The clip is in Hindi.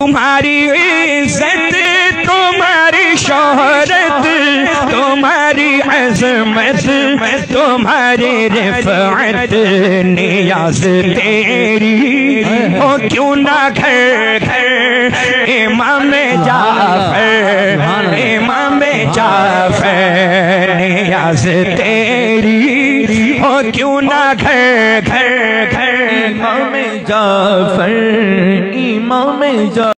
तुम्हारी इज़्ज़त, तुम्हारी शोहरत, तुम्हारी अजमत, तुम्हारी रिफत नियाज तेरी। हो क्यों ना घर घर इमाम जाफ़र इमाम जाफ़र, नियाज तेरी। हो क्यों ना घर घर घर इमाम जाफ़र। इमाम जा